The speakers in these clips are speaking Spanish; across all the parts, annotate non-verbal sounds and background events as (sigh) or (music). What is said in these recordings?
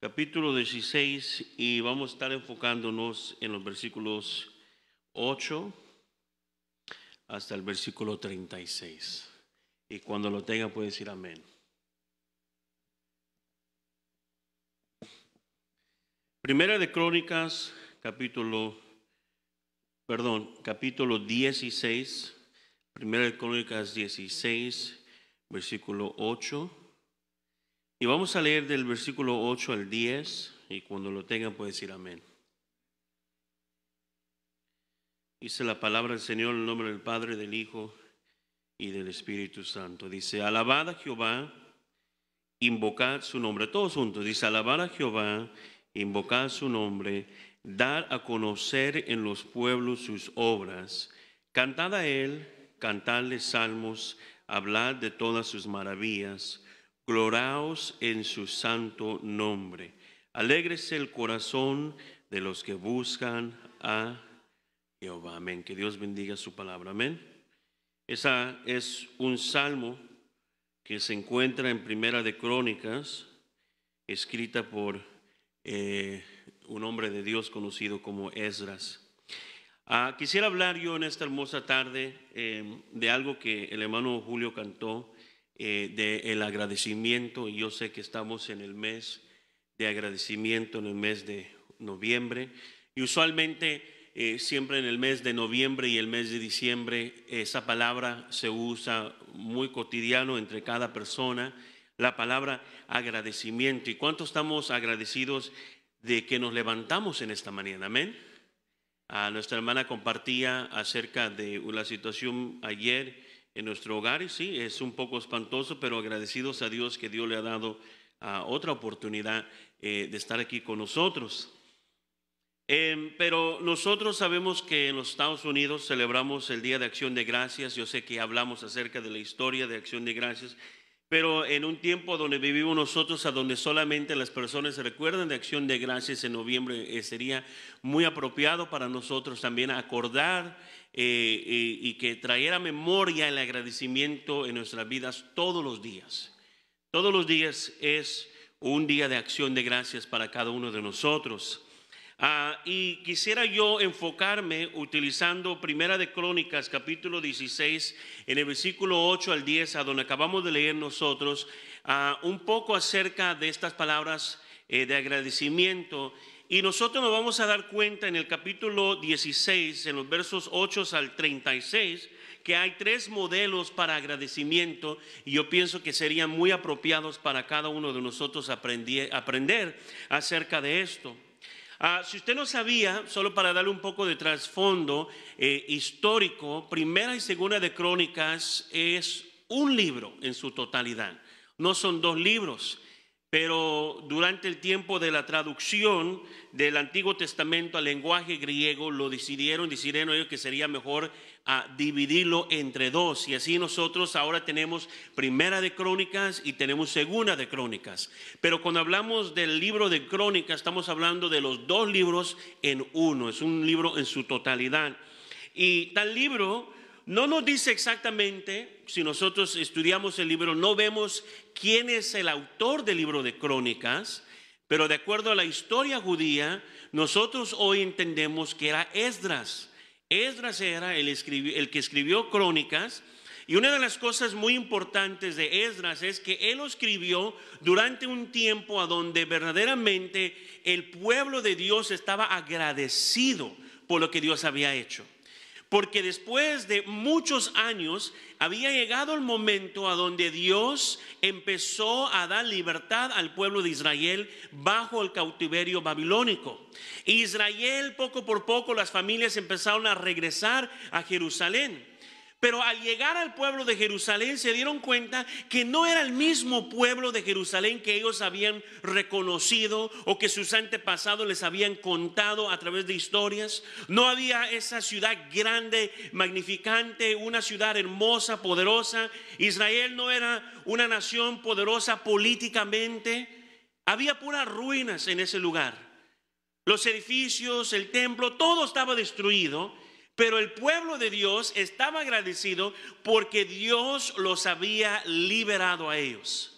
capítulo 16 y vamos a estar enfocándonos en los versículos 8 hasta el versículo 36. Y cuando lo tenga puede decir amén. Primera de Crónicas, capítulo, perdón, capítulo 16. Primera de Crónicas 16, versículo 8. Y vamos a leer del versículo 8 al 10 y cuando lo tengan puede decir amén. Dice la palabra del Señor en el nombre del Padre, del Hijo y del Espíritu Santo. Dice, alabad a Jehová, invocad su nombre. Todos juntos. Dice, alabad a Jehová, invocad su nombre, dar a conocer en los pueblos sus obras. Cantad a él, cantadle salmos, hablad de todas sus maravillas Gloraos en su santo nombre. Alégrese el corazón de los que buscan a Jehová. Amén. Que Dios bendiga su palabra. Amén. Esa es un salmo que se encuentra en Primera de Crónicas, escrita por eh, un hombre de Dios conocido como Esdras. Ah, quisiera hablar yo en esta hermosa tarde eh, de algo que el hermano Julio cantó eh, del agradecimiento. Y yo sé que estamos en el mes de agradecimiento, en el mes de noviembre. Y usualmente, eh, siempre en el mes de noviembre y el mes de diciembre, esa palabra se usa muy cotidiano entre cada persona, la palabra agradecimiento. ¿Y cuánto estamos agradecidos de que nos levantamos en esta mañana? Amén. A nuestra hermana compartía acerca de la situación ayer en nuestro hogar y sí, es un poco espantoso, pero agradecidos a Dios que Dios le ha dado ah, otra oportunidad eh, de estar aquí con nosotros. Em, pero nosotros sabemos que en los Estados Unidos celebramos el Día de Acción de Gracias. Yo sé que hablamos acerca de la historia de Acción de Gracias, pero en un tiempo donde vivimos nosotros, a donde solamente las personas se recuerdan de Acción de Gracias en noviembre, eh, sería muy apropiado para nosotros también acordar eh, eh, y que trayera memoria el agradecimiento en nuestras vidas todos los días. Todos los días es un día de acción de gracias para cada uno de nosotros. Ah, y quisiera yo enfocarme utilizando Primera de Crónicas, capítulo 16, en el versículo 8 al 10, a donde acabamos de leer nosotros, ah, un poco acerca de estas palabras eh, de agradecimiento y nosotros nos vamos a dar cuenta en el capítulo 16, en los versos 8 al 36, que hay tres modelos para agradecimiento y yo pienso que serían muy apropiados para cada uno de nosotros aprender acerca de esto. Ah, si usted no sabía, solo para darle un poco de trasfondo eh, histórico, Primera y Segunda de Crónicas es un libro en su totalidad, no son dos libros pero durante el tiempo de la traducción del Antiguo Testamento al lenguaje griego lo decidieron, decidieron ellos que sería mejor ah, dividirlo entre dos y así nosotros ahora tenemos primera de crónicas y tenemos segunda de crónicas. Pero cuando hablamos del libro de crónicas estamos hablando de los dos libros en uno, es un libro en su totalidad. Y tal libro no nos dice exactamente, si nosotros estudiamos el libro, no vemos quién es el autor del libro de Crónicas, pero de acuerdo a la historia judía, nosotros hoy entendemos que era Esdras. Esdras era el, el que escribió Crónicas. Y una de las cosas muy importantes de Esdras es que él lo escribió durante un tiempo a donde verdaderamente el pueblo de Dios estaba agradecido por lo que Dios había hecho porque después de muchos años había llegado el momento a donde Dios empezó a dar libertad al pueblo de Israel bajo el cautiverio babilónico. Israel poco por poco las familias empezaron a regresar a Jerusalén. Pero al llegar al pueblo de Jerusalén se dieron cuenta que no era el mismo pueblo de Jerusalén que ellos habían reconocido o que sus antepasados les habían contado a través de historias. No había esa ciudad grande, magnificante, una ciudad hermosa, poderosa. Israel no era una nación poderosa políticamente. Había puras ruinas en ese lugar. Los edificios, el templo, todo estaba destruido. Pero el pueblo de Dios estaba agradecido porque Dios los había liberado a ellos.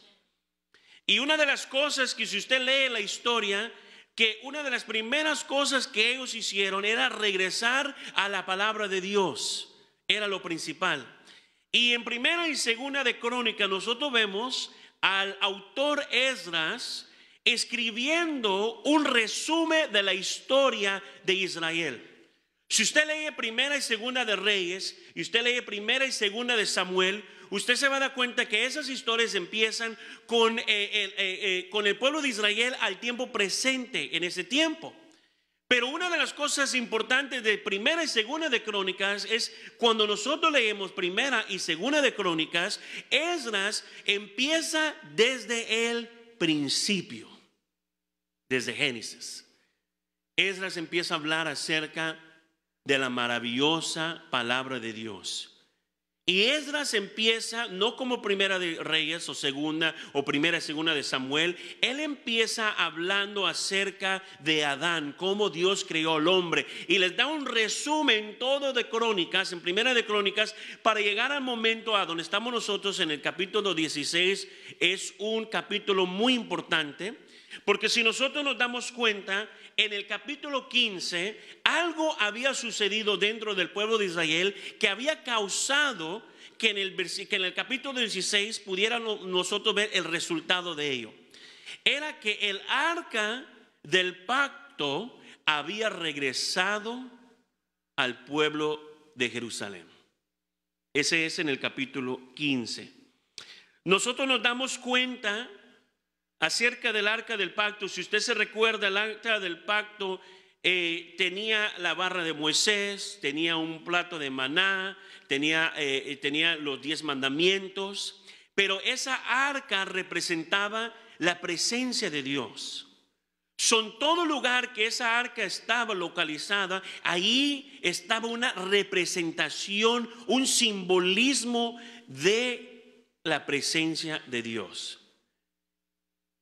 Y una de las cosas que si usted lee la historia, que una de las primeras cosas que ellos hicieron era regresar a la palabra de Dios. Era lo principal. Y en primera y segunda de Crónica nosotros vemos al autor Esdras escribiendo un resumen de la historia de Israel. Si usted lee primera y segunda de Reyes y usted lee primera y segunda de Samuel, usted se va a dar cuenta que esas historias empiezan con, eh, eh, eh, con el pueblo de Israel al tiempo presente, en ese tiempo. Pero una de las cosas importantes de primera y segunda de crónicas es cuando nosotros leemos primera y segunda de crónicas, Esdras empieza desde el principio, desde Génesis. Esdras empieza a hablar acerca de la maravillosa palabra de Dios. Y Esdras empieza no como primera de Reyes o segunda o primera y segunda de Samuel, él empieza hablando acerca de Adán, cómo Dios creó al hombre y les da un resumen todo de crónicas, en primera de crónicas, para llegar al momento a donde estamos nosotros en el capítulo 16, es un capítulo muy importante, porque si nosotros nos damos cuenta, en el capítulo 15 algo había sucedido dentro del pueblo de Israel que había causado que en el, que en el capítulo 16 pudiéramos nosotros ver el resultado de ello. Era que el arca del pacto había regresado al pueblo de Jerusalén. Ese es en el capítulo 15. Nosotros nos damos cuenta acerca del arca del pacto, si usted se recuerda, el arca del pacto eh, tenía la barra de Moisés, tenía un plato de maná, tenía, eh, eh, tenía los diez mandamientos, pero esa arca representaba la presencia de Dios. Son todo lugar que esa arca estaba localizada, ahí estaba una representación, un simbolismo de la presencia de Dios.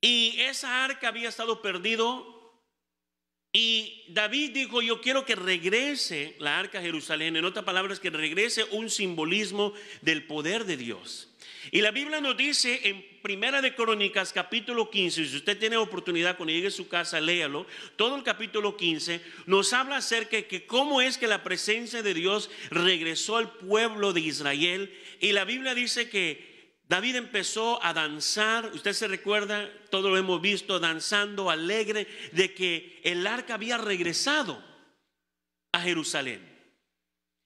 Y esa arca había estado perdido. Y David dijo, yo quiero que regrese la arca a Jerusalén. En otras palabras, que regrese un simbolismo del poder de Dios. Y la Biblia nos dice en Primera de Crónicas, capítulo 15, si usted tiene oportunidad cuando llegue a su casa, léalo, todo el capítulo 15 nos habla acerca de que cómo es que la presencia de Dios regresó al pueblo de Israel. Y la Biblia dice que David empezó a danzar, usted se recuerda, todo lo hemos visto, danzando alegre de que el arca había regresado a Jerusalén.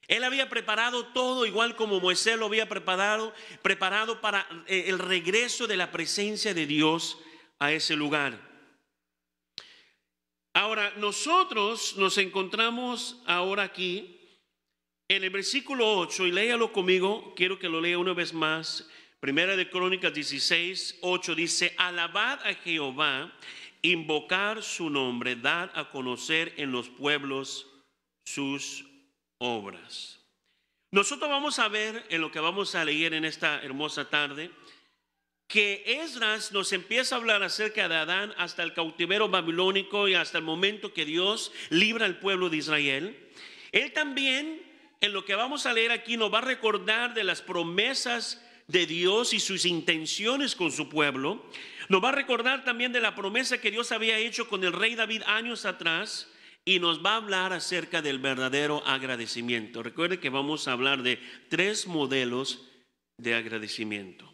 Él había preparado todo igual como Moisés lo había preparado, preparado para eh, el regreso de la presencia de Dios a ese lugar. Ahora, nosotros nos encontramos ahora aquí en el versículo 8, y léalo conmigo, quiero que lo lea una vez más. Primera de Crónicas 16, 8 dice, alabad a Jehová, invocar su nombre, dar a conocer en los pueblos sus obras. Nosotros vamos a ver en lo que vamos a leer en esta hermosa tarde, que Esdras nos empieza a hablar acerca de Adán hasta el cautiverio babilónico y hasta el momento que Dios libra al pueblo de Israel. Él también, en lo que vamos a leer aquí, nos va a recordar de las promesas de Dios y sus intenciones con su pueblo. Nos va a recordar también de la promesa que Dios había hecho con el rey David años atrás y nos va a hablar acerca del verdadero agradecimiento. Recuerde que vamos a hablar de tres modelos de agradecimiento.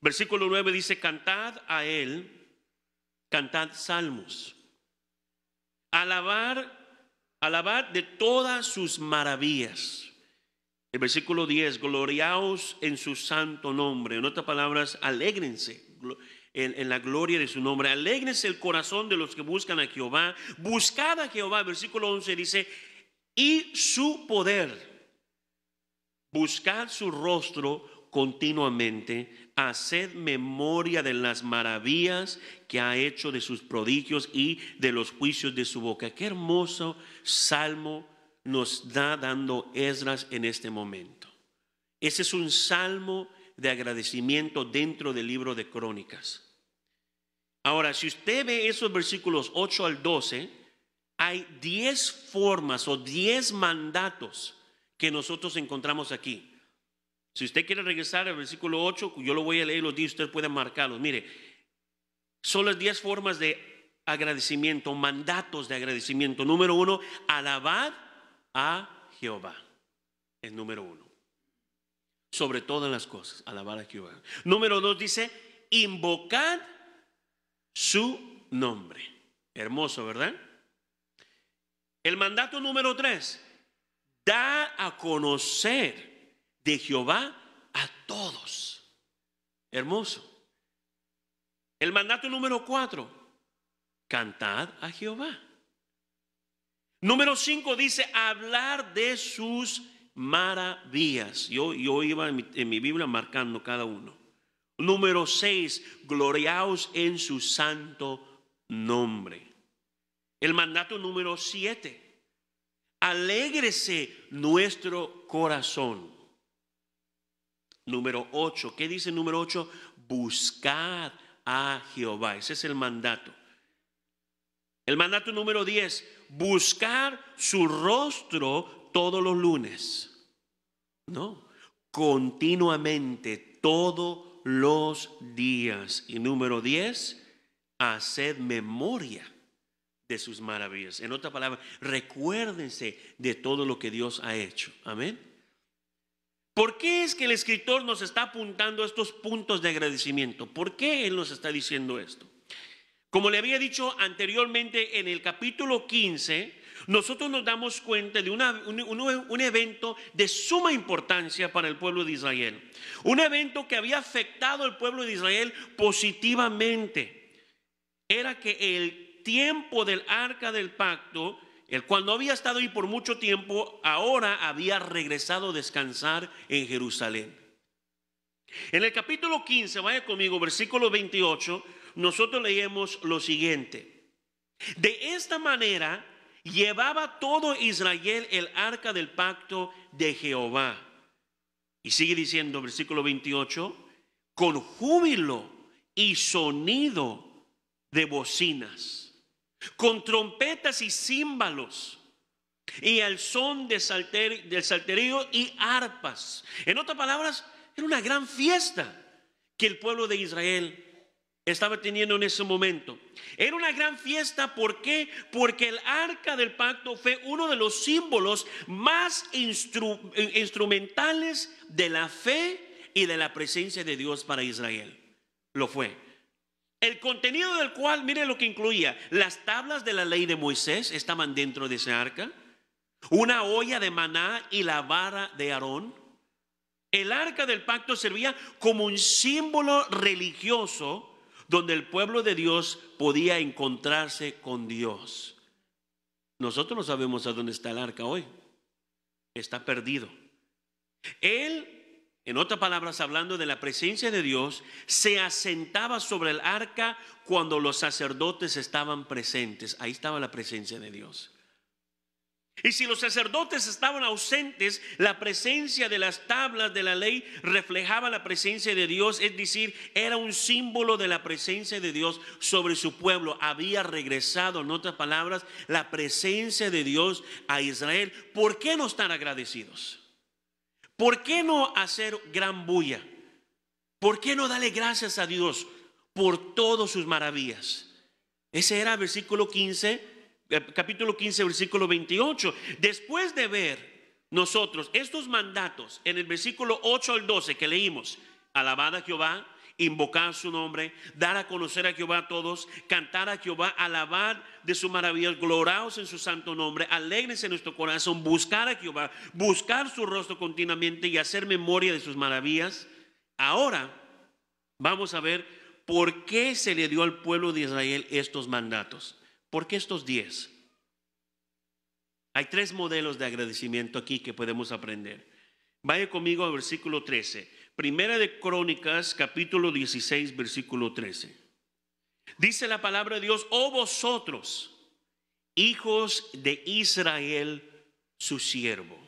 Versículo 9 dice, cantad a él, cantad salmos, alabar, alabad de todas sus maravillas. Versículo 10, gloriaos en su santo nombre. En otras palabras, alégrense en, la gloria de su nombre. Alégrense el corazón de los que buscan a Jehová. Buscad a Jehová. Versículo 11 dice, y su poder. Buscad su rostro continuamente. Haced memoria de las maravillas que ha hecho de sus prodigios y de los juicios de su boca. Qué hermoso salmo nos da dando Esdras en este momento. Ese es un salmo de agradecimiento dentro del libro de Crónicas. Ahora, si usted ve esos versículos 8 al 12, hay 10 formas o 10 mandatos que nosotros encontramos aquí. Si usted quiere regresar al versículo 8, yo lo voy a leer los días, usted puede marcarlos. Mire, Son las diez formas de agradecimiento, mandatos de agradecimiento. Número uno, alabad a Jehová. Es número uno. Sobre todas las cosas, alabad a Jehová. Número dos dice, invocad su nombre. Hermoso, ¿verdad? El mandato número tres, da a conocer de Jehová a todos. Hermoso. El mandato número cuatro, cantad a Jehová. Número cinco dice hablar de sus maravillas. Yo, yo iba en mi, Biblia marcando cada uno. Número seis, gloriaos en su santo nombre. El mandato número siete, alégrese nuestro corazón. Número ocho, ¿qué dice número ocho? Buscad a Jehová. Ese es el mandato. El mandato número 10, buscar su rostro todos los lunes. No, continuamente, todos los días. Y número 10, hacer memoria de sus maravillas. En otra palabra, recuérdense de todo lo que Dios ha hecho. Amén. ¿Por qué es que el escritor nos está apuntando estos puntos de agradecimiento? ¿Por qué él nos está diciendo esto? Como le había dicho anteriormente en el capítulo 15, nosotros nos damos cuenta de un, evento de suma importancia para el pueblo de Israel. Un evento que había afectado al pueblo de Israel positivamente. Era que el tiempo del arca del pacto el cual no había estado ahí por mucho tiempo, ahora había regresado a descansar en Jerusalén. En el capítulo 15, vaya conmigo, versículo 28, nosotros leemos lo siguiente. De esta manera llevaba todo Israel el arca del pacto de Jehová. Y sigue diciendo, versículo 28, con júbilo y sonido de bocinas con trompetas y címbalos y al son de del salterio y arpas. En otras palabras, era una gran fiesta que el pueblo de Israel estaba teniendo en ese momento. Era una gran fiesta, ¿por qué? Porque el arca del pacto fue uno de los símbolos más instrumentales de la fe y de la presencia de Dios para Israel. Lo fue. El contenido del cual, mire lo que incluía, las tablas de la ley de Moisés estaban dentro de ese arca, una olla de maná y la vara de Aarón. El arca del pacto servía como un símbolo religioso donde el pueblo de Dios podía encontrarse con Dios. Nosotros no sabemos a dónde está el arca hoy. Está perdido. Él en otras palabras, hablando de la presencia de Dios, se asentaba sobre el arca cuando los sacerdotes estaban presentes. Ahí estaba la presencia de Dios. Y si los sacerdotes estaban ausentes, la presencia de las tablas de la ley reflejaba la presencia de Dios, es decir, era un símbolo de la presencia de Dios sobre su pueblo. Había regresado, en otras palabras, la presencia de Dios a Israel. ¿Por qué no están agradecidos? ¿Por qué no hacer gran bulla? ¿Por qué no darle gracias a Dios por todas sus maravillas? Ese era versículo 15, eh, capítulo 15, versículo 28. Después de ver nosotros estos mandatos en el versículo 8 al 12 que leímos, alabada a Jehová, invocar su nombre, dar a conocer a Jehová a todos, cantar a Jehová, alabar de su maravilla, gloriaos en su santo nombre, alegres en nuestro corazón, buscar a Jehová, buscar su rostro continuamente y hacer memoria de sus maravillas. Ahora vamos a ver por qué se le dio al pueblo de Israel estos mandatos. ¿Por qué estos diez? Hay tres modelos de agradecimiento aquí que podemos aprender. Vaya conmigo al versículo 13. Primera de Crónicas, capítulo 16, versículo 13. Dice la palabra de Dios, oh vosotros, hijos de Israel, su siervo,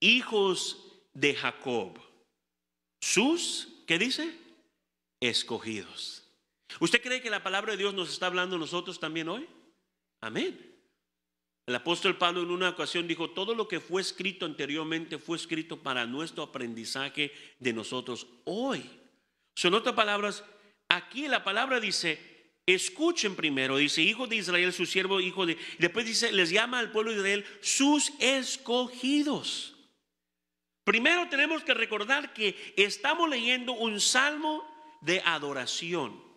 hijos de Jacob, sus, ¿qué dice? Escogidos. ¿Usted cree que la palabra de Dios nos está hablando a nosotros también hoy? Amén. El apóstol Pablo en una ocasión dijo, todo lo que fue escrito anteriormente fue escrito para nuestro aprendizaje de nosotros hoy. Son otras palabras, aquí la palabra dice, escuchen primero, dice, hijo de Israel, su siervo, hijo de... Después dice, les llama al pueblo de Israel sus escogidos. Primero tenemos que recordar que estamos leyendo un salmo de adoración.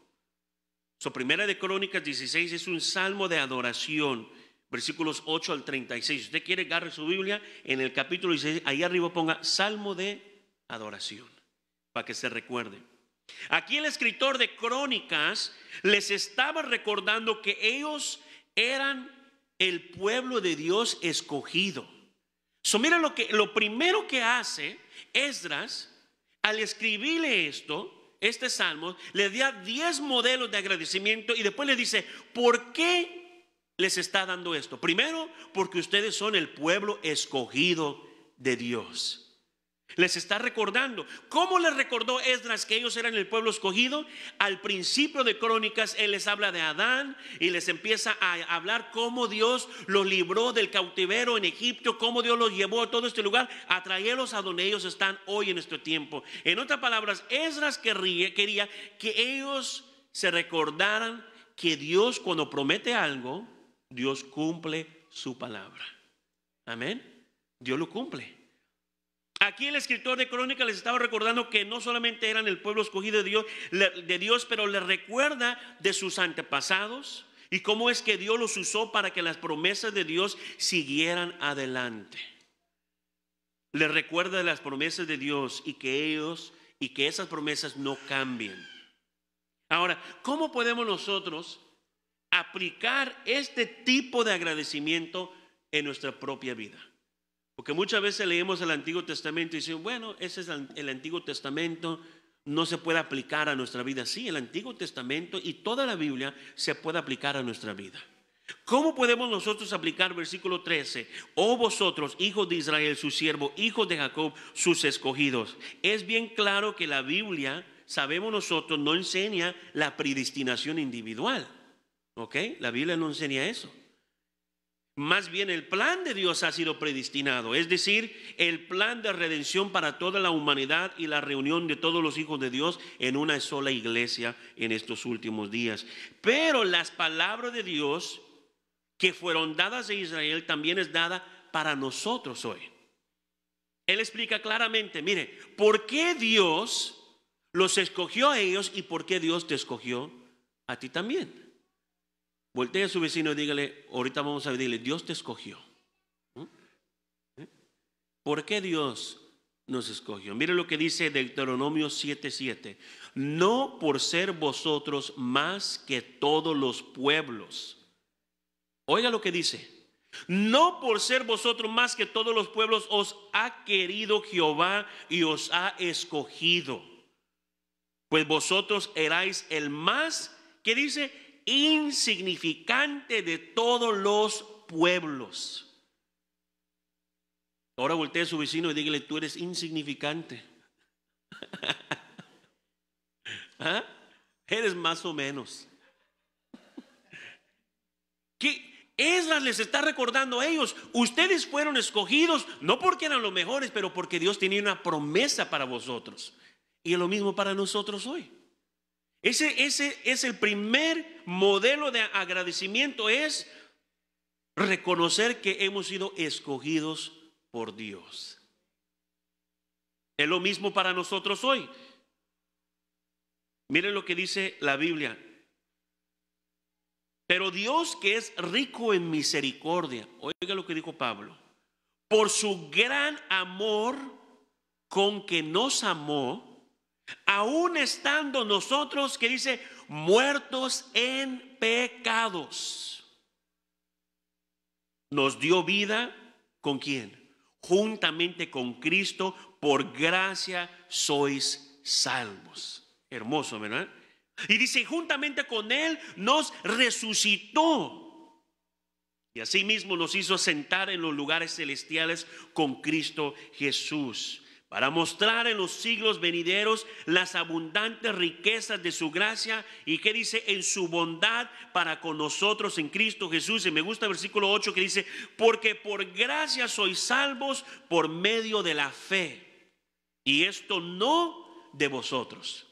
Primera de Crónicas 16 es un salmo de adoración, versículos 8 al 36. Si usted quiere, agarre su Biblia en el capítulo 16, ahí arriba ponga salmo de adoración, para que se recuerde. Aquí el escritor de Crónicas les estaba recordando que ellos eran el pueblo de Dios escogido. So, mira lo que lo primero que hace Esdras al escribirle esto, este salmo, le da 10 modelos de agradecimiento y después le dice, ¿por qué les está dando esto? Primero, porque ustedes son el pueblo escogido de Dios. Les está recordando. ¿Cómo les recordó Esdras que ellos eran el pueblo escogido? Al principio de Crónicas, él les habla de Adán y les empieza a hablar cómo Dios los libró del cautiverio en Egipto, cómo Dios los llevó a todo este lugar, a traerlos a donde ellos están hoy en nuestro tiempo. En otras palabras, Esdras quería que ellos se recordaran que Dios cuando promete algo, Dios cumple su palabra. Amén. Dios lo cumple. Aquí el escritor de Crónica les estaba recordando que no solamente eran el pueblo escogido de Dios, de Dios, pero les recuerda de sus antepasados y cómo es que Dios los usó para que las promesas de Dios siguieran adelante. Les recuerda de las promesas de Dios y que ellos y que esas promesas no cambien. Ahora, ¿cómo podemos nosotros aplicar este tipo de agradecimiento en nuestra propia vida? Porque muchas veces leemos el Antiguo Testamento y decimos, bueno, ese es el Antiguo Testamento, no se puede aplicar a nuestra vida. Sí, el Antiguo Testamento y toda la Biblia se puede aplicar a nuestra vida. ¿Cómo podemos nosotros aplicar versículo 13? Oh vosotros, hijos de Israel, su siervo, hijos de Jacob, sus escogidos. Es bien claro que la Biblia, sabemos nosotros, no enseña la predestinación individual. ¿Ok? La Biblia no enseña eso. Más bien el plan de Dios ha sido predestinado, es decir, el plan de redención para toda la humanidad y la reunión de todos los hijos de Dios en una sola iglesia en estos últimos días. Pero las palabras de Dios que fueron dadas a Israel también es dada para nosotros hoy. Él explica claramente, mire, ¿por qué Dios los escogió a ellos y por qué Dios te escogió a ti también? Voltea a su vecino y dígale, ahorita vamos a decirle, Dios te escogió. ¿Mm? ¿Eh? ¿Por qué Dios nos escogió? Mire lo que dice Deuteronomio 7:7. No por ser vosotros más que todos los pueblos. Oiga lo que dice. No por ser vosotros más que todos los pueblos os ha querido Jehová y os ha escogido. Pues vosotros erais el más, ¿qué dice? Insignificante de todos los pueblos. Ahora voltea a su vecino y dígale, tú eres insignificante. (laughs) ¿Ah? Eres más o menos. Que Esdras les está recordando a ellos, ustedes fueron escogidos no porque eran los mejores, pero porque Dios tenía una promesa para vosotros. Y es lo mismo para nosotros hoy. Ese, ese es el primer modelo de agradecimiento, es reconocer que hemos sido escogidos por Dios. Es lo mismo para nosotros hoy. Miren lo que dice la Biblia. Pero Dios que es rico en misericordia, oiga lo que dijo Pablo, por su gran amor con que nos amó, aún estando nosotros, que dice, muertos en pecados, nos dio vida con quién? Juntamente con Cristo, por gracia sois salvos. Hermoso, ¿verdad? Y dice, juntamente con Él nos resucitó. Y asimismo nos hizo sentar en los lugares celestiales con Cristo Jesús para mostrar en los siglos venideros las abundantes riquezas de su gracia y que dice en su bondad para con nosotros en Cristo Jesús. Y me gusta el versículo 8 que dice, porque por gracia sois salvos por medio de la fe. Y esto no de vosotros.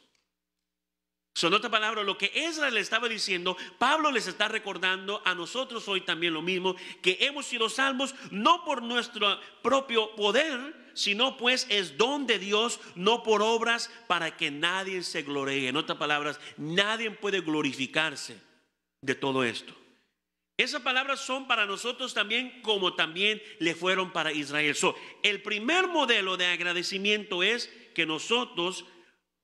Son otra palabra, lo que Ezra le estaba diciendo, Pablo les está recordando a nosotros hoy también lo mismo, que hemos sido salvos no por nuestro propio poder, sino pues es don de Dios, no por obras para que nadie se gloree. En otras palabras, nadie puede glorificarse de todo esto. Esas palabras son para nosotros también como también le fueron para Israel. el primer modelo de agradecimiento es que nosotros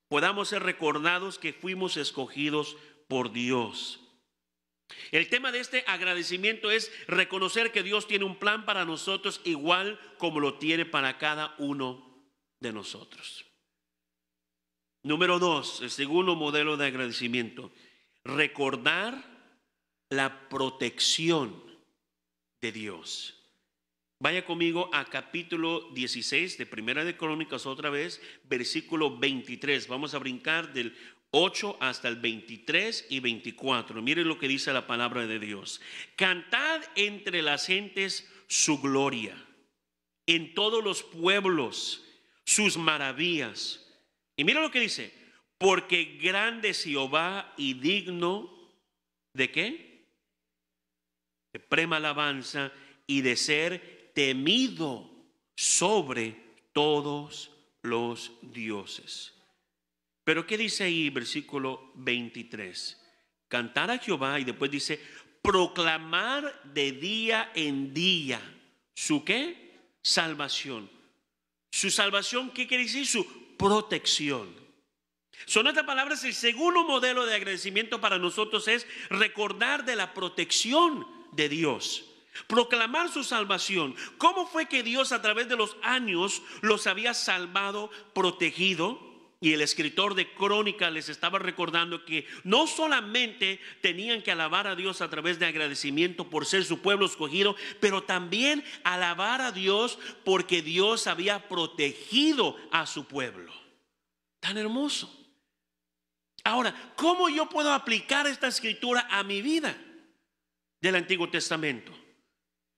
podamos ser recordados que fuimos escogidos por Dios. El tema de este agradecimiento es reconocer que Dios tiene un plan para nosotros igual como lo tiene para cada uno de nosotros. Número dos, el segundo modelo de agradecimiento, recordar la protección de Dios. Vaya conmigo a capítulo 16 de Primera de Crónicas otra vez, versículo 23. Vamos a brincar del 8 hasta el 23 y 24. Miren lo que dice la palabra de Dios. Cantad entre las gentes su gloria, en todos los pueblos sus maravillas. Y mira lo que dice, porque grande es Jehová y digno de qué? De prema alabanza y de ser temido sobre todos los dioses. Pero ¿qué dice ahí versículo 23? Cantar a Jehová y después dice, proclamar de día en día su qué? Salvación. Su salvación, ¿qué quiere decir? Su protección. Son otras palabras, el segundo modelo de agradecimiento para nosotros es recordar de la protección de Dios. Proclamar su salvación. ¿Cómo fue que Dios a través de los años los había salvado, protegido? Y el escritor de Crónica les estaba recordando que no solamente tenían que alabar a Dios a través de agradecimiento por ser su pueblo escogido, pero también alabar a Dios porque Dios había protegido a su pueblo. Tan hermoso. Ahora, ¿cómo yo puedo aplicar esta escritura a mi vida del Antiguo Testamento?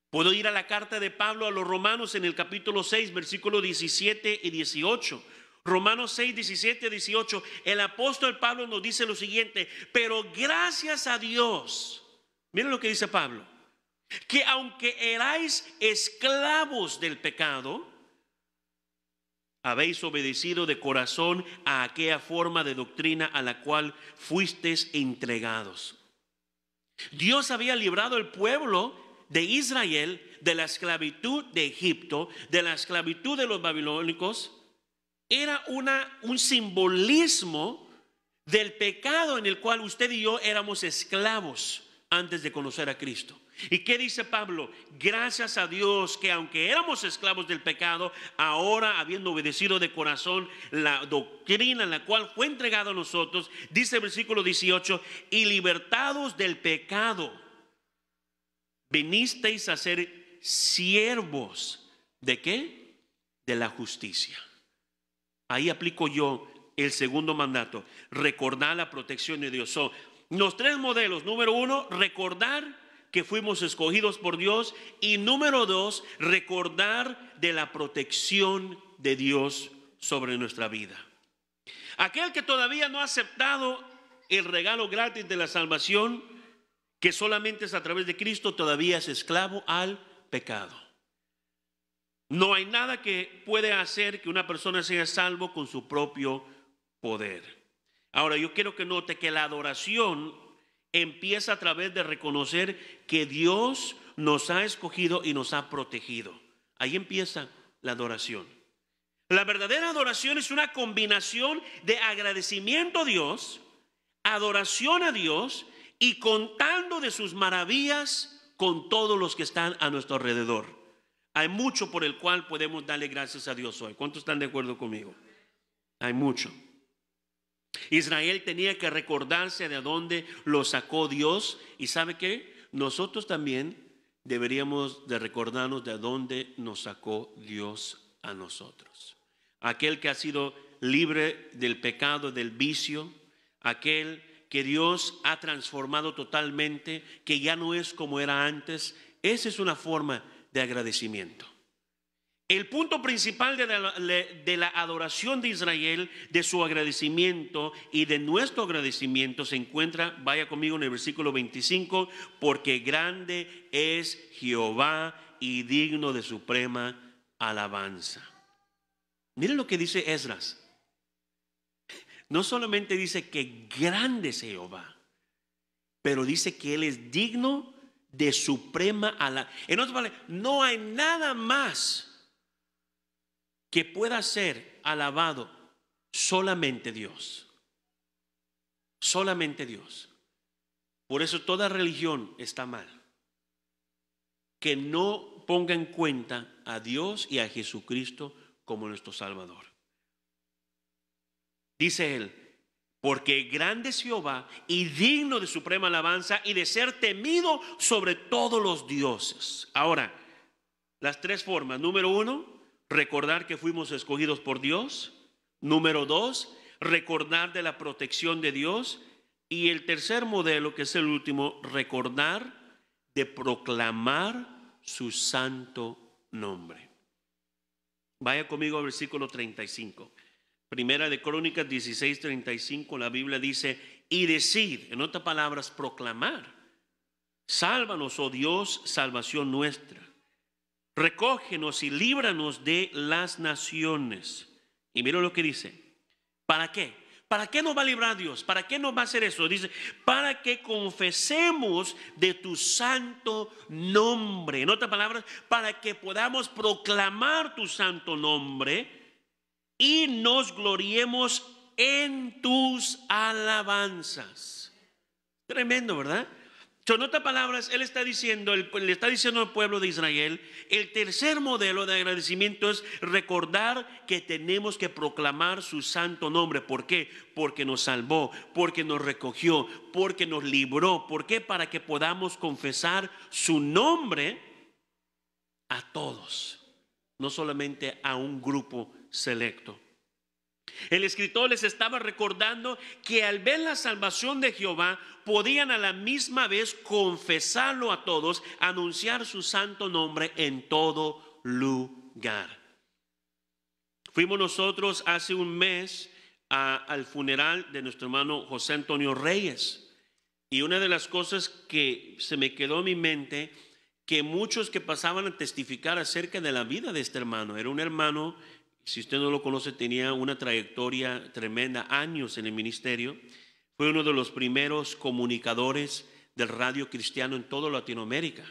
Puedo ir a la carta de Pablo a los romanos en el capítulo 6, versículo 17 y 18 Romanos 6, 17, 18, el apóstol Pablo nos dice lo siguiente, pero gracias a Dios, miren lo que dice Pablo, que aunque erais esclavos del pecado, habéis obedecido de corazón a aquella forma de doctrina a la cual fuisteis entregados. Dios había librado el pueblo de Israel de la esclavitud de Egipto, de la esclavitud de los babilónicos, era una, un simbolismo del pecado en el cual usted y yo éramos esclavos antes de conocer a Cristo. ¿Y qué dice Pablo? Gracias a Dios que aunque éramos esclavos del pecado, ahora habiendo obedecido de corazón la doctrina en la cual fue entregado a nosotros, dice el versículo 18, y libertados del pecado, vinisteis a ser siervos de qué? De la justicia. Ahí aplico yo el segundo mandato, recordar la protección de Dios. Son los tres modelos. Número uno, recordar que fuimos escogidos por Dios. Y número dos, recordar de la protección de Dios sobre nuestra vida. Aquel que todavía no ha aceptado el regalo gratis de la salvación, que solamente es a través de Cristo, todavía es esclavo al pecado. No hay nada que puede hacer que una persona sea salvo con su propio poder. Ahora, yo quiero que note que la adoración empieza a través de reconocer que Dios nos ha escogido y nos ha protegido. Ahí empieza la adoración. La verdadera adoración es una combinación de agradecimiento a Dios, adoración a Dios y contando de sus maravillas con todos los que están a nuestro alrededor. Hay mucho por el cual podemos darle gracias a Dios hoy. ¿Cuántos están de acuerdo conmigo? Hay mucho. Israel tenía que recordarse de dónde lo sacó Dios y sabe que nosotros también deberíamos de recordarnos de dónde nos sacó Dios a nosotros. Aquel que ha sido libre del pecado, del vicio, aquel que Dios ha transformado totalmente, que ya no es como era antes, esa es una forma de agradecimiento. El punto principal de la, adoración de Israel, de su agradecimiento y de nuestro agradecimiento se encuentra, vaya conmigo en el versículo 25, porque grande es Jehová y digno de suprema alabanza. Miren lo que dice Esdras. No solamente dice que grande es Jehová, pero dice que Él es digno de suprema alabanza. En otras palabras, no hay nada más que pueda ser alabado solamente Dios. Solamente Dios. Por eso toda religión está mal. Que no ponga en cuenta a Dios y a Jesucristo como nuestro Salvador. Dice él, porque grande es Jehová y digno de suprema alabanza y de ser temido sobre todos los dioses. Ahora, las tres formas. Número uno, recordar que fuimos escogidos por Dios. Número dos, recordar de la protección de Dios. Y el tercer modelo, que es el último, recordar de proclamar su santo nombre. Vaya conmigo al versículo 35. Primera de Crónicas 16, 35, la Biblia dice, y decir, en otras palabras, proclamar, sálvanos, oh Dios, salvación nuestra recógenos y líbranos de las naciones. Y mira lo que dice. ¿Para qué? ¿Para qué nos va a librar Dios? ¿Para qué nos va a hacer eso? Dice, para que confesemos de tu santo nombre. En otras palabras, para que podamos proclamar tu santo nombre y nos gloriemos en tus alabanzas. Tremendo, ¿verdad? En otras palabras, él está diciendo, le está diciendo al pueblo de Israel, el tercer modelo de agradecimiento es recordar que tenemos que proclamar su santo nombre. ¿Por qué? Porque nos salvó, porque nos recogió, porque nos libró. ¿Por qué? Para que podamos confesar su nombre a todos, no solamente a un grupo selecto. El escritor les estaba recordando que al ver la salvación de Jehová podían a la misma vez confesarlo a todos, anunciar su santo nombre en todo lugar. Fuimos nosotros hace un mes al funeral de nuestro hermano José Antonio Reyes. Y una de las cosas que se me quedó en mi mente, que muchos que pasaban a testificar acerca de la vida de este hermano, era un hermano si usted no lo conoce, tenía una trayectoria tremenda, años en el ministerio. Fue uno de los primeros comunicadores del radio cristiano en toda Latinoamérica.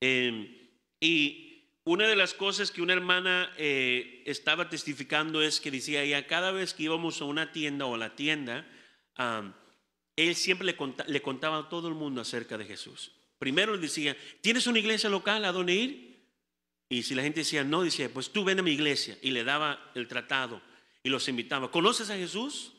Em, y una de las cosas que una hermana eh, estaba testificando es que decía ella, cada vez que íbamos a una tienda o a la tienda, él siempre le, le contaba a todo el mundo acerca de Jesús. Primero le decía, ¿tienes una iglesia local a dónde ir? Y si la gente decía no, decía, pues tú ven a mi iglesia. Y le daba el tratado y los invitaba. ¿Conoces a Jesús?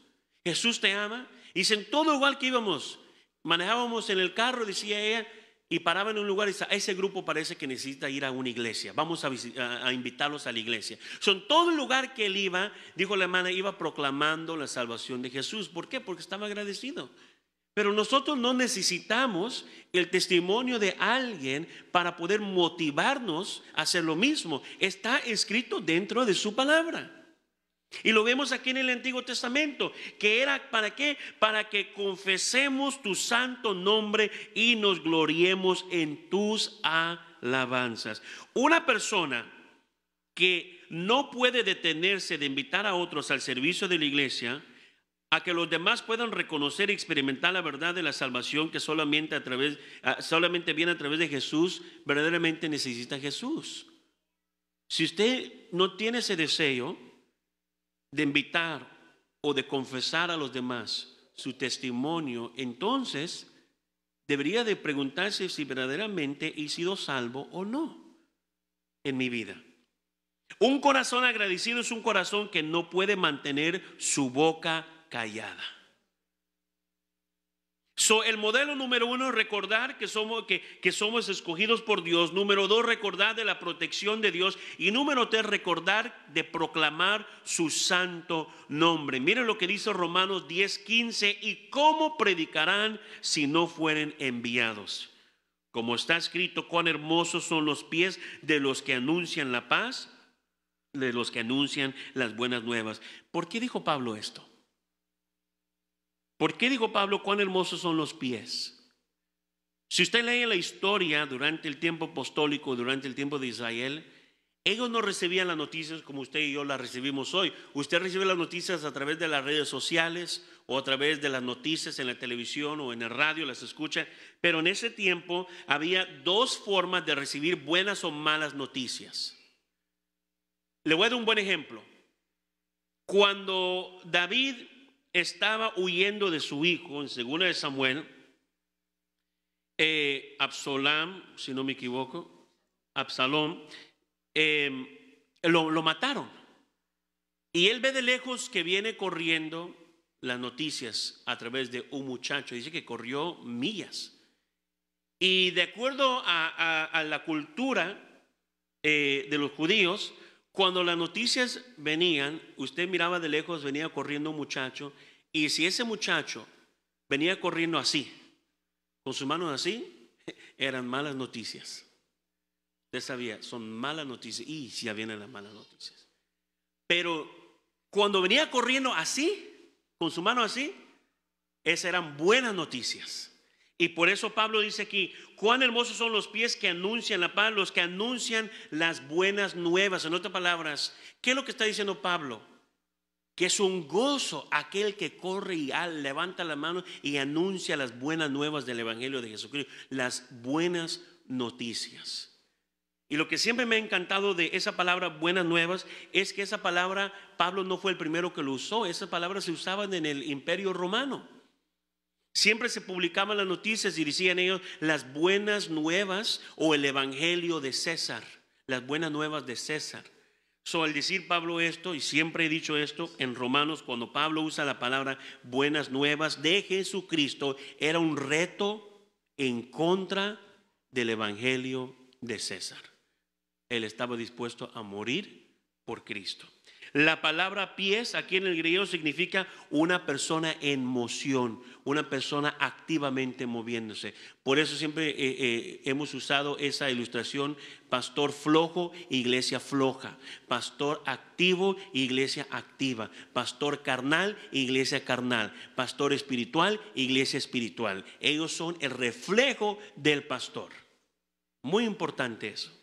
Jesús te ama. Y en todo igual que íbamos, manejábamos en el carro, decía ella, y paraba en un lugar y decía, ese grupo parece que necesita ir a una iglesia. Vamos a, invitarlos a la iglesia. Son todo el lugar que él iba, dijo la hermana, iba proclamando la salvación de Jesús. ¿Por qué? Porque estaba agradecido. Pero nosotros no necesitamos el testimonio de alguien para poder motivarnos a hacer lo mismo. Está escrito dentro de su palabra. Y lo vemos aquí en el Antiguo Testamento, que era para qué? Para que confesemos tu santo nombre y nos gloriemos en tus alabanzas. Una persona que no puede detenerse de invitar a otros al servicio de la iglesia, a que los demás puedan reconocer y experimentar la verdad de la salvación que solamente, a través, solamente viene a través de Jesús, verdaderamente necesita Jesús. Si usted no tiene ese deseo de invitar o de confesar a los demás su testimonio, entonces debería de preguntarse si verdaderamente he sido salvo o no en mi vida. Un corazón agradecido es un corazón que no puede mantener su boca callada. So, el modelo número uno, recordar que somos, que, somos escogidos por Dios. Número dos, recordar de la protección de Dios. Y número tres, recordar de proclamar su santo nombre. Miren lo que dice Romanos 10, 15. ¿Y cómo predicarán si no fueren enviados? Como está escrito, cuán hermosos son los pies de los que anuncian la paz de los que anuncian las buenas nuevas. ¿Por qué dijo Pablo esto? ¿Por qué dijo Pablo cuán hermosos son los pies? Si usted lee la historia durante el tiempo apostólico, durante el tiempo de Israel, ellos no recibían las noticias como usted y yo las recibimos hoy. Usted recibe las noticias a través de las redes sociales o a través de las noticias en la televisión o en el radio, las escucha. Pero en ese tiempo había dos formas de recibir buenas o malas noticias. Le voy a dar un buen ejemplo. Cuando David estaba huyendo de su hijo, en segunda de Samuel, eh, Absalom, si no me equivoco, Absalón, em, lo, lo mataron. Y él ve de lejos que viene corriendo las noticias a través de un muchacho. Dice que corrió millas. Y de acuerdo a, la cultura eh, de los judíos, cuando las noticias venían, usted miraba de lejos, venía corriendo un muchacho. Y si ese muchacho venía corriendo así, con sus manos así, (laughs) eran malas noticias. Usted sabía, son malas noticias. Y ya vienen las malas noticias. Pero cuando venía corriendo así, con su mano así, esas eran buenas noticias. Y por eso Pablo dice aquí, cuán hermosos son los pies que anuncian la paz, los que anuncian las buenas nuevas. En otras palabras, ¿qué es lo que está diciendo Pablo? Que es un gozo aquel que corre y levanta la mano y anuncia las buenas nuevas del Evangelio de Jesucristo, las buenas noticias. Y lo que siempre me ha encantado de esa palabra buenas nuevas es que esa palabra, Pablo no fue el primero que lo usó, esa palabra se usaba en el imperio romano. Siempre se publicaban las noticias y decían ellos las buenas nuevas o el Evangelio de César, las buenas nuevas de César. So, al decir Pablo esto, y siempre he dicho esto en Romanos, cuando Pablo usa la palabra buenas nuevas de Jesucristo, era un reto en contra del Evangelio de César. Él estaba dispuesto a morir por Cristo. La palabra pies aquí en el griego significa una persona en moción, una persona activamente moviéndose. Por eso siempre eh, eh, hemos usado esa ilustración, pastor flojo, iglesia floja, pastor activo, iglesia activa, pastor carnal, iglesia carnal, pastor espiritual, iglesia espiritual. Ellos son el reflejo del pastor. Muy importante eso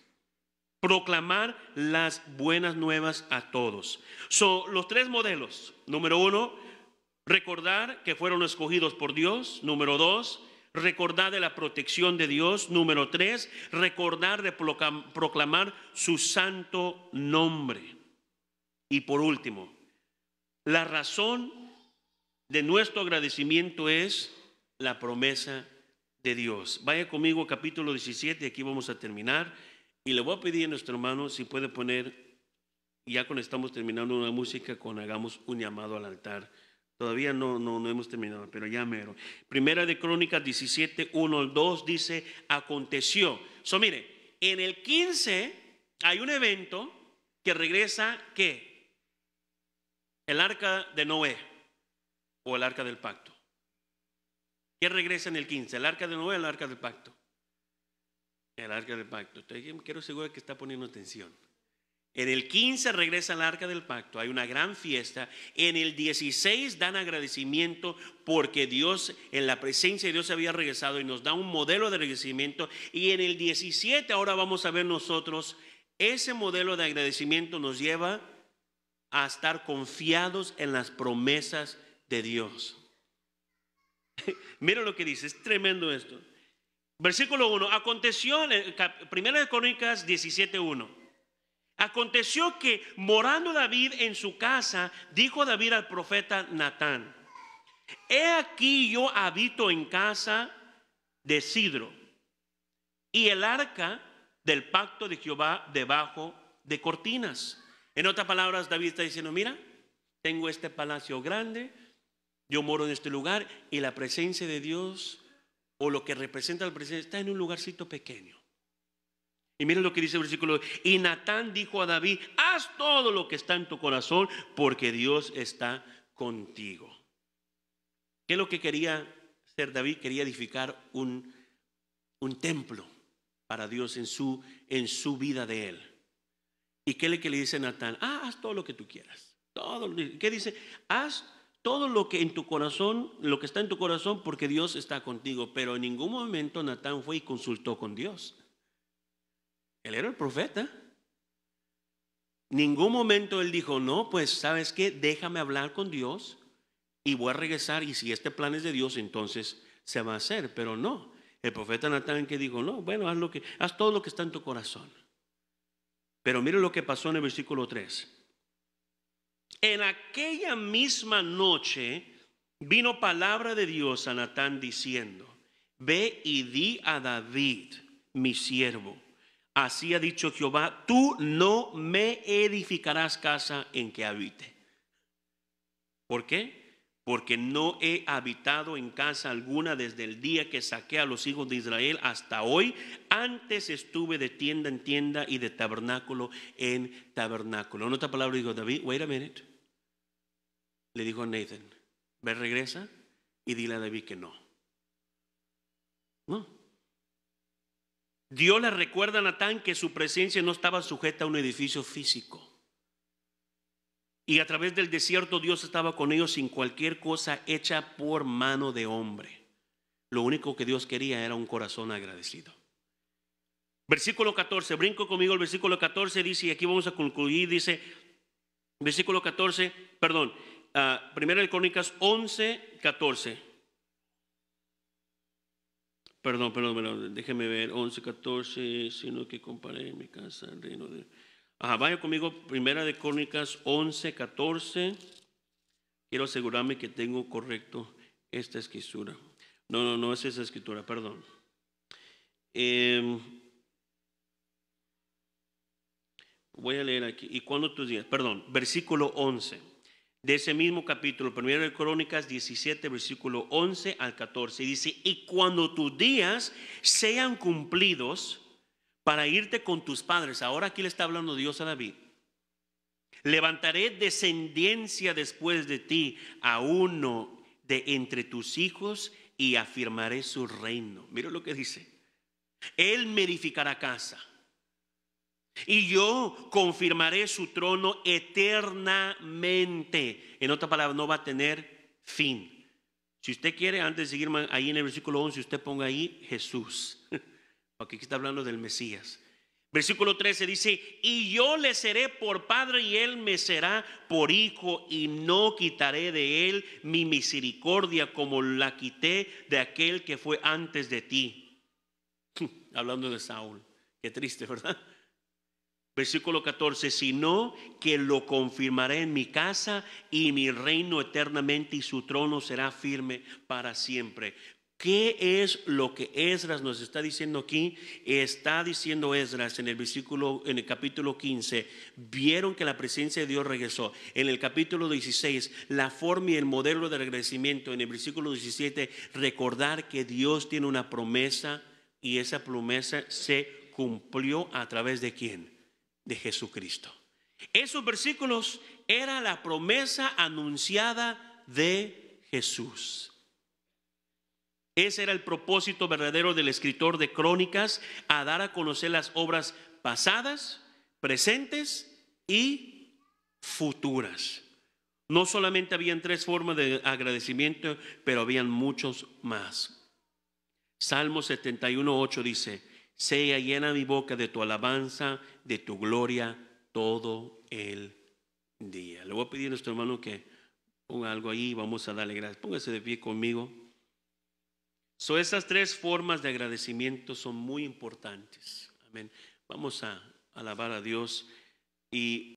proclamar las buenas nuevas a todos. Son los tres modelos. Número uno, recordar que fueron escogidos por Dios. Número dos, recordar de la protección de Dios. Número tres, recordar de proclamar su santo nombre. Y por último, la razón de nuestro agradecimiento es la promesa de Dios. Vaya conmigo capítulo 17, aquí vamos a terminar. Y le voy a pedir a nuestro hermano si puede poner, ya cuando estamos terminando una música, con hagamos un llamado al altar. Todavía no, no, no hemos terminado, pero ya mero. Primera de Crónicas 17, 1 al 2 dice, aconteció. So, mire, en el 15 hay un evento que regresa, ¿qué? El arca de Noé o el arca del pacto. ¿Qué regresa en el 15? ¿El arca de Noé o el arca del pacto? El arca del pacto. quiero asegurar que está poniendo atención. En el 15 regresa el arca del pacto, hay una gran fiesta. En el 16 dan agradecimiento porque Dios, en la presencia de Dios había regresado y nos da un modelo de agradecimiento. Y en el 17 ahora vamos a ver nosotros, ese modelo de agradecimiento nos lleva a estar confiados en las promesas de Dios. (laughs) Mira lo que dice, es tremendo esto. Versículo 1. Aconteció, primera de Crónicas 17.1. Aconteció que morando David en su casa, dijo David al profeta Natán, he aquí yo habito en casa de Sidro y el arca del pacto de Jehová debajo de cortinas. En otras palabras, David está diciendo, mira, tengo este palacio grande, yo moro en este lugar y la presencia de Dios o lo que representa el presidente está en un lugarcito pequeño. Y miren lo que dice el versículo. Y Natán dijo a David, haz todo lo que está en tu corazón porque Dios está contigo. ¿Qué es lo que quería hacer David? Quería edificar un, un templo para Dios en su, en su vida de él. ¿Y qué le, que le dice Natán? Ah, haz todo lo que tú quieras. Todo, ¿Qué dice? Haz todo lo que en tu corazón, lo que está en tu corazón, porque Dios está contigo. Pero en ningún momento Natán fue y consultó con Dios. Él era el profeta. Ningún momento él dijo, no, pues sabes qué, déjame hablar con Dios y voy a regresar y si este plan es de Dios, entonces se va a hacer. Pero no, el profeta Natán que dijo, no, bueno, haz, lo que, haz todo lo que está en tu corazón. Pero mire lo que pasó en el versículo 3. En aquella misma noche vino palabra de Dios a Natán diciendo, ve y di a David, mi siervo, así ha dicho Jehová, tú no me edificarás casa en que habite. ¿Por qué? porque no he habitado en casa alguna desde el día que saqué a los hijos de Israel hasta hoy. Antes estuve de tienda en tienda y de tabernáculo en tabernáculo. En otra palabra digo, David, wait a minute. Le dijo a Nathan, ve, regresa y dile a David que no. No. Dios le recuerda a Natán que su presencia no estaba sujeta a un edificio físico. Y a través del desierto Dios estaba con ellos sin cualquier cosa hecha por mano de hombre. Lo único que Dios quería era un corazón agradecido. Versículo 14, brinco conmigo el versículo 14, dice, y aquí vamos a concluir, dice, versículo 14, perdón, uh, primera de Crónicas 11, 14. Perdón, perdón, perdón, déjeme ver, 11, 14, sino que comparé mi casa, el reino de... Ajá, vaya conmigo, Primera de Crónicas 11, 14. Quiero asegurarme que tengo correcto esta escritura. No, no, no es esa escritura, perdón. Em, voy a leer aquí. ¿Y cuándo tus días? Perdón, versículo 11. De ese mismo capítulo, Primera de Crónicas 17, versículo 11 al 14. Dice, y cuando tus días sean cumplidos, para irte con tus padres. Ahora aquí le está hablando Dios a David. Levantaré descendencia después de ti a uno de entre tus hijos y afirmaré su reino. Mira lo que dice. Él me edificará casa. Y yo confirmaré su trono eternamente. En otra palabra, no va a tener fin. Si usted quiere, antes de seguir ahí en el versículo 11, usted ponga ahí Jesús. (laughs) Aquí está hablando del Mesías. Versículo 13 dice, y yo le seré por padre y él me será por hijo y no quitaré de él mi misericordia como la quité de aquel que fue antes de ti. (laughs) Hablando de Saúl. Qué triste, ¿verdad? Versículo 14, sino que lo confirmaré en mi casa y mi reino eternamente y su trono será firme para siempre. ¿Qué es lo que Esdras nos está diciendo aquí? Está diciendo Esdras en el versículo, en el capítulo 15, vieron que la presencia de Dios regresó. En el capítulo 16, la forma y el modelo de agradecimiento. En el versículo 17, recordar que Dios tiene una promesa y esa promesa se cumplió a través de quién? De Jesucristo. Esos versículos era la promesa anunciada de Jesús. Ese era el propósito verdadero del escritor de crónicas, a dar a conocer las obras pasadas, presentes y futuras. No solamente habían tres formas de agradecimiento, pero habían muchos más. Salmo 71.8 dice, sea llena mi boca de tu alabanza, de tu gloria, todo el día. Le voy a pedir a nuestro hermano que ponga algo ahí, vamos a darle gracias. Póngase de pie conmigo. So, esas tres formas de agradecimiento son muy importantes. Amén. Vamos a alabar a Dios y